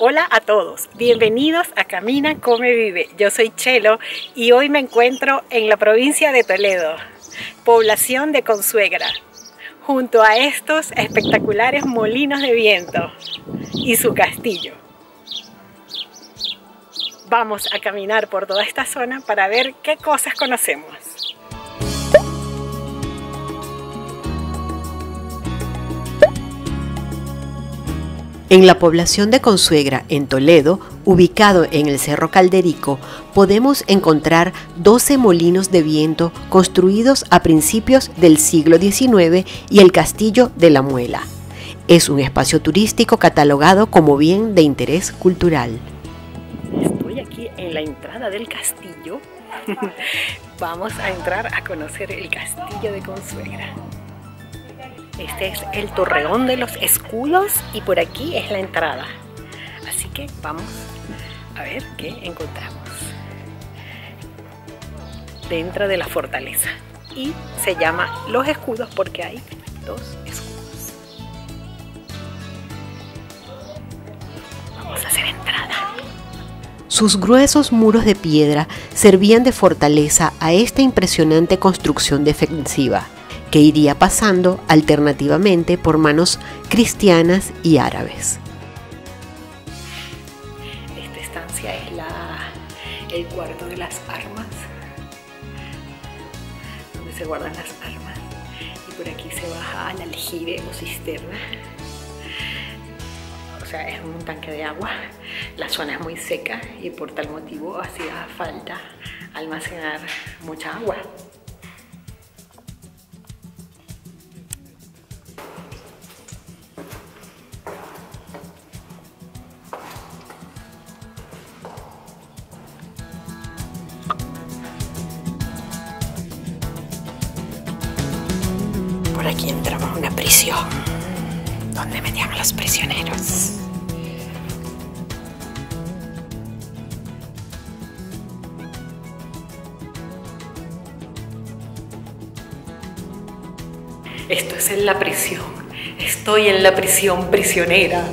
Hola a todos, bienvenidos a Camina, Come, Vive. Yo soy Chelo y hoy me encuentro en la provincia de Toledo, población de Consuegra, junto a estos espectaculares molinos de viento y su castillo. Vamos a caminar por toda esta zona para ver qué cosas conocemos. En la población de Consuegra, en Toledo, ubicado en el Cerro Calderico, podemos encontrar 12 molinos de viento construidos a principios del siglo XIX y el Castillo de la Muela. Es un espacio turístico catalogado como bien de interés cultural. Estoy aquí en la entrada del castillo. Vamos a entrar a conocer el castillo de Consuegra. Este es el torreón de los escudos y por aquí es la entrada. Así que vamos a ver qué encontramos dentro de la fortaleza. Y se llama Los Escudos porque hay dos escudos. Vamos a hacer entrada. Sus gruesos muros de piedra servían de fortaleza a esta impresionante construcción defensiva que iría pasando alternativamente por manos cristianas y árabes. Esta estancia es la, el cuarto de las armas, donde se guardan las armas. Y por aquí se baja al aljibe o cisterna. O sea, es un tanque de agua. La zona es muy seca y por tal motivo hacía falta almacenar mucha agua. Aquí entramos a una prisión donde metían a los prisioneros. Esto es en la prisión. Estoy en la prisión prisionera.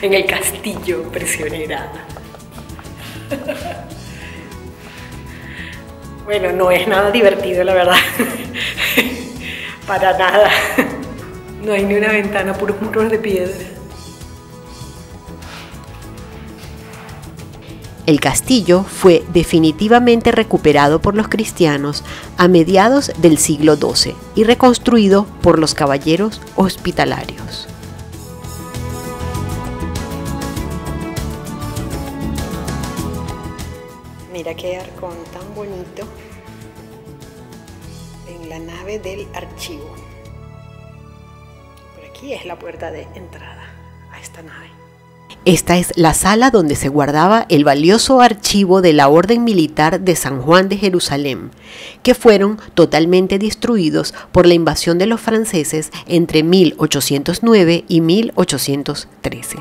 En el castillo prisionera. Bueno, no es nada divertido, la verdad. Para nada. No hay ni una ventana, puros muros de piedra. El castillo fue definitivamente recuperado por los cristianos a mediados del siglo XII y reconstruido por los caballeros hospitalarios. Mira qué arcón tan bonito la nave del archivo. Por aquí es la puerta de entrada a esta nave. Esta es la sala donde se guardaba el valioso archivo de la Orden Militar de San Juan de Jerusalén, que fueron totalmente destruidos por la invasión de los franceses entre 1809 y 1813.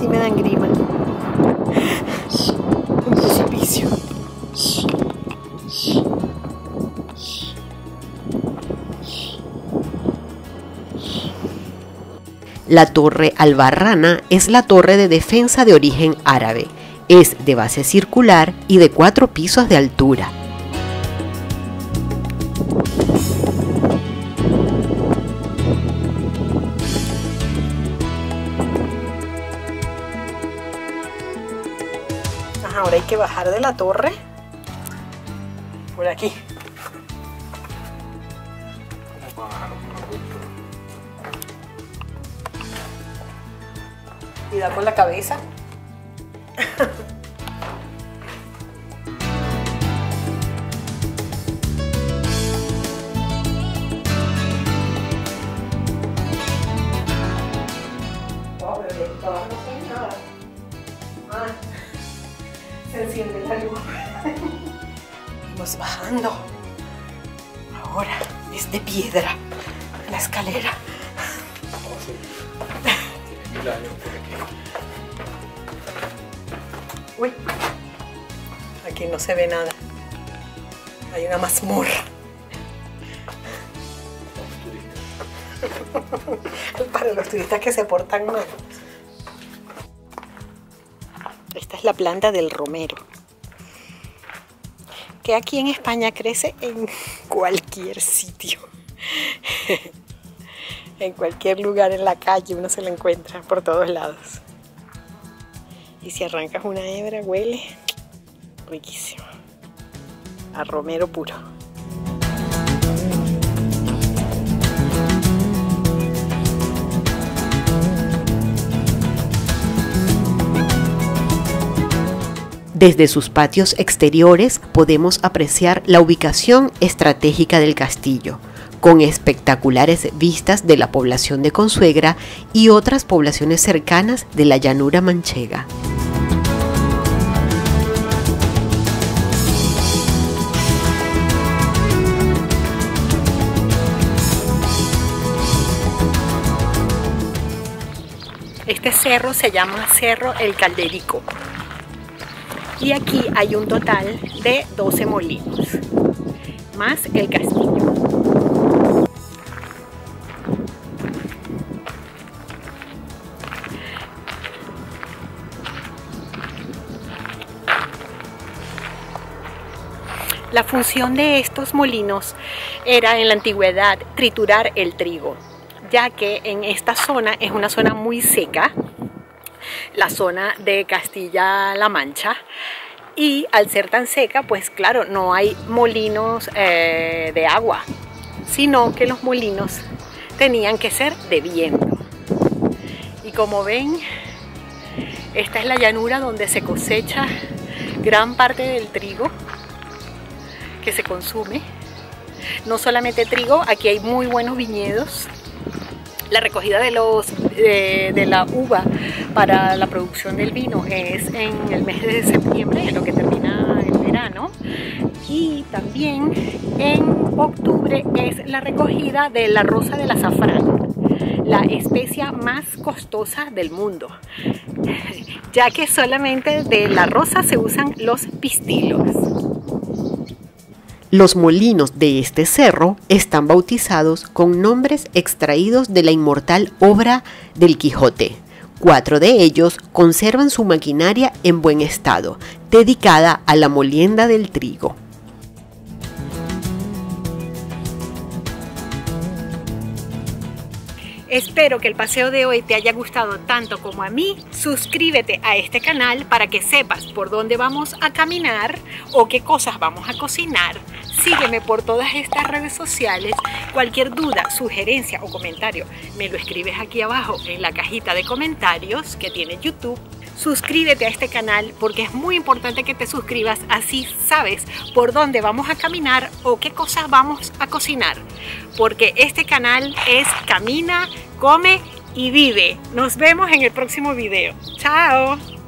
Sí me dan grima. Un precipicio. La torre albarrana es la torre de defensa de origen árabe. Es de base circular y de cuatro pisos de altura. Que bajar de la torre. Por aquí. Cuidado con la cabeza. enciende la luz. Vamos bajando. Ahora es de piedra la escalera. Uy, aquí no se ve nada. Hay una mazmorra. Para los turistas que se portan mal. Es la planta del romero. Que aquí en España crece en cualquier sitio. en cualquier lugar en la calle uno se la encuentra por todos lados. Y si arrancas una hebra huele riquísimo. A romero puro. Desde sus patios exteriores podemos apreciar la ubicación estratégica del castillo, con espectaculares vistas de la población de Consuegra y otras poblaciones cercanas de la llanura manchega. Este cerro se llama Cerro El Calderico y aquí hay un total de 12 molinos, más el castillo. La función de estos molinos era en la antigüedad triturar el trigo, ya que en esta zona es una zona muy seca la zona de Castilla-La Mancha. Y al ser tan seca, pues claro, no hay molinos eh, de agua, sino que los molinos tenían que ser de viento. Y como ven, esta es la llanura donde se cosecha gran parte del trigo que se consume. No solamente trigo, aquí hay muy buenos viñedos la recogida de, los, de, la uva para la producción del vino es en el mes de septiembre, en lo que termina el verano. Y también en octubre es la recogida de la rosa del azafrán, la especia más costosa del mundo, ya que solamente de la rosa se usan los pistilos. Los molinos de este cerro están bautizados con nombres extraídos de la inmortal obra del Quijote. Cuatro de ellos conservan su maquinaria en buen estado, dedicada a la molienda del trigo. Espero que el paseo de hoy te haya gustado tanto como a mí. Suscríbete a este canal para que sepas por dónde vamos a caminar o qué cosas vamos a cocinar. Sígueme por todas estas redes sociales. Cualquier duda, sugerencia o comentario me lo escribes aquí abajo en la cajita de comentarios que tiene YouTube suscríbete a este canal porque es muy importante que te suscribas, así sabes por dónde vamos a caminar o qué cosas vamos a cocinar. Porque este canal es Camina, Come y Vive. Nos vemos en el próximo video. ¡Chao!